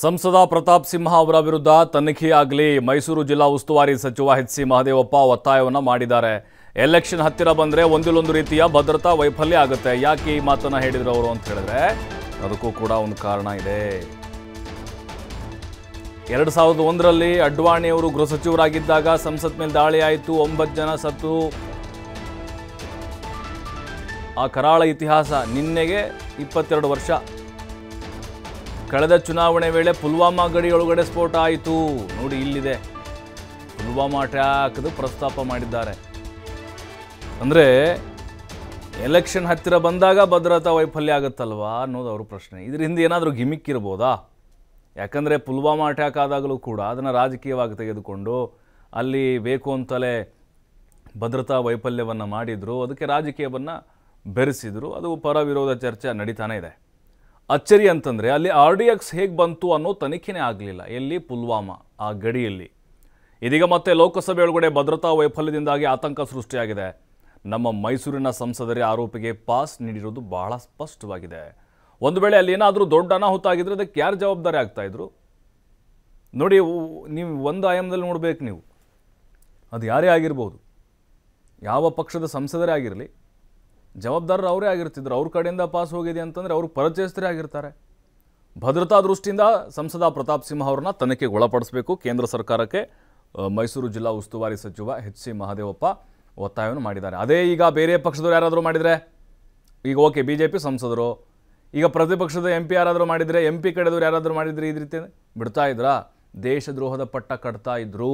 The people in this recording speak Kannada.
ಸಂಸದ ಪ್ರತಾಪ್ ಸಿಂಹ ಅವರ ವಿರುದ್ಧ ತನಿಖೆಯಾಗಲಿ ಮೈಸೂರು ಜಿಲ್ಲಾ ಉಸ್ತುವಾರಿ ಸಚಿವ ಎಚ್ ಸಿ ಮಹದೇವಪ್ಪ ಒತ್ತಾಯವನ್ನು ಮಾಡಿದ್ದಾರೆ. ಎಲೆಕ್ಷನ್ ಹತ್ತಿರ ಬಂದರೆ ಒಂದಿಲ್ಲೊಂದು ರೀತಿಯ ಭದ್ರತಾ ವೈಫಲ್ಯ ಆಗುತ್ತೆ. ಯಾಕೆ ಈ ಮಾತನ್ನು ಹೇಳಿದ್ರು ಅವರು ಅಂತ ಹೇಳಿದ್ರೆ ಅದಕ್ಕೂ ಕೂಡ ಒಂದು ಕಾರಣ ಇದೆ. ಎರಡು ಸಾವಿರದ ಒಂದರಲ್ಲಿ ಅಡ್ವಾಣಿ ಅವರು ಗೃಹ ಸಚಿವರಾಗಿದ್ದಾಗ ಸಂಸತ್ ಮೇಲೆ ದಾಳಿ ಆಯಿತು. ಒಂಬತ್ತು ಜನ ಸತ್ತು. ಆ ಕರಾಳ ಇತಿಹಾಸ ನಿನ್ನೆಗೆ ಇಪ್ಪತ್ತೆರಡು ವರ್ಷ ಕಳೆದ ಚುನಾವಣೆ ವೇಳೆ ಪುಲ್ವಾಮಾ ಗಡಿಯೊಳಗಡೆ ಸ್ಫೋಟ ಆಯಿತು. ನೋಡಿ ಇಲ್ಲಿದೆ. ಪುಲ್ವಾಮಾ ಅಟ್ಯಾಕ್ದು ಪ್ರಸ್ತಾಪ ಮಾಡಿದ್ದಾರೆ. ಅಂದರೆ ಎಲೆಕ್ಷನ್ ಹತ್ತಿರ ಬಂದಾಗ ಭದ್ರತಾ ವೈಫಲ್ಯ ಆಗುತ್ತಲ್ವಾ ಅನ್ನೋದು ಅವ್ರ ಪ್ರಶ್ನೆ. ಇದ್ರ ಹಿಂದೆ ಏನಾದರೂ ಗಿಮಿಕ್ ಇರ್ಬೋದಾ? ಯಾಕಂದರೆ ಪುಲ್ವಾಮಾ ಅಟ್ಯಾಕ್ ಆದಾಗಲೂ ಕೂಡ ಅದನ್ನು ರಾಜಕೀಯವಾಗಿ ತೆಗೆದುಕೊಂಡು ಅಲ್ಲಿ ಬೇಕು ಅಂತಲೇ ಭದ್ರತಾ ವೈಫಲ್ಯವನ್ನು ಮಾಡಿದರು. ಅದಕ್ಕೆ ರಾಜಕೀಯವನ್ನು ಬೆರೆಸಿದರು. ಅದು ಪರ ವಿರೋಧ ಚರ್ಚೆ ನಡೀತಾನೆ ಇದೆ. ಅಚ್ಚರಿ ಅಂತಂದರೆ ಅಲ್ಲಿ ಆರ್ ಡಿ ಎಕ್ಸ್ ಹೇಗೆ ಬಂತು ಅನ್ನೋ ತನಿಖೆನೇ ಆಗಲಿಲ್ಲ. ಎಲ್ಲಿ? ಪುಲ್ವಾಮಾ, ಆ ಗಡಿಯಲ್ಲಿ. ಇದೀಗ ಮತ್ತೆ ಲೋಕಸಭೆ ಒಳಗಡೆ ಭದ್ರತಾ ವೈಫಲ್ಯದಿಂದಾಗಿ ಆತಂಕ ಸೃಷ್ಟಿಯಾಗಿದೆ. ನಮ್ಮ ಮೈಸೂರಿನ ಸಂಸದರೇ ಆರೋಪಿಗೆ ಪಾಸ್ ನೀಡಿರೋದು ಬಹಳ ಸ್ಪಷ್ಟವಾಗಿದೆ. ಒಂದು ವೇಳೆ ಅಲ್ಲಿ ಏನಾದರೂ ದೊಡ್ಡ ಅನಾಹುತ ಆಗಿದ್ರೆ ಅದಕ್ಕೆ ಯಾರು ಜವಾಬ್ದಾರಿ ಆಗ್ತಾಯಿದ್ರು ನೋಡಿ ನೀವು ಒಂದು ಆಯಾಮದಲ್ಲಿ ನೋಡಬೇಕು ನೀವು. ಅದು ಯಾರೇ ಆಗಿರ್ಬೋದು. ಯಾವ ಪಕ್ಷದ ಸಂಸದರೇ ಆಗಿರಲಿ ಜವಾಬ್ದಾರರು ಅವರೇ ಆಗಿರ್ತಿದ್ರು. ಅವ್ರ ಕಡೆಯಿಂದ ಪಾಸ್ ಹೋಗಿದೆ ಅಂತಂದರೆ ಅವರು ಪರಿಚಯಸ್ಥರೇ ಆಗಿರ್ತಾರೆ. ಭದ್ರತಾ ದೃಷ್ಟಿಯಿಂದ ಸಂಸದ ಪ್ರತಾಪ್ ಸಿಂಹ ಅವ್ರನ್ನ ತನಿಖೆಗೆ ಒಳಪಡಿಸಬೇಕು. ಕೇಂದ್ರ ಸರ್ಕಾರಕ್ಕೆ ಮೈಸೂರು ಜಿಲ್ಲಾ ಉಸ್ತುವಾರಿ ಸಚಿವ ಎಚ್ ಸಿ ಮಹದೇವಪ್ಪ ಒತ್ತಾಯವನ್ನು ಮಾಡಿದ್ದಾರೆ. ಅದೇ ಈಗ ಬೇರೆ ಪಕ್ಷದವ್ರು ಯಾರಾದರೂ ಮಾಡಿದರೆ? ಈಗ ಓಕೆ ಬಿ ಜೆ ಪಿ ಸಂಸದರು. ಈಗ ಪ್ರತಿಪಕ್ಷದ ಎಂ ಪಿ ಯಾರಾದರೂ ಮಾಡಿದರೆ ಎಂ ಪಿ ಕಡೆದವ್ರು ಯಾರಾದರೂ ಮಾಡಿದರೆ ಈ ರೀತಿ ಬಿಡ್ತಾ ಇದ್ರಾ? ದೇಶದ್ರೋಹದ ಪಟ್ಟ ಕಟ್ತಾ ಇದ್ರು.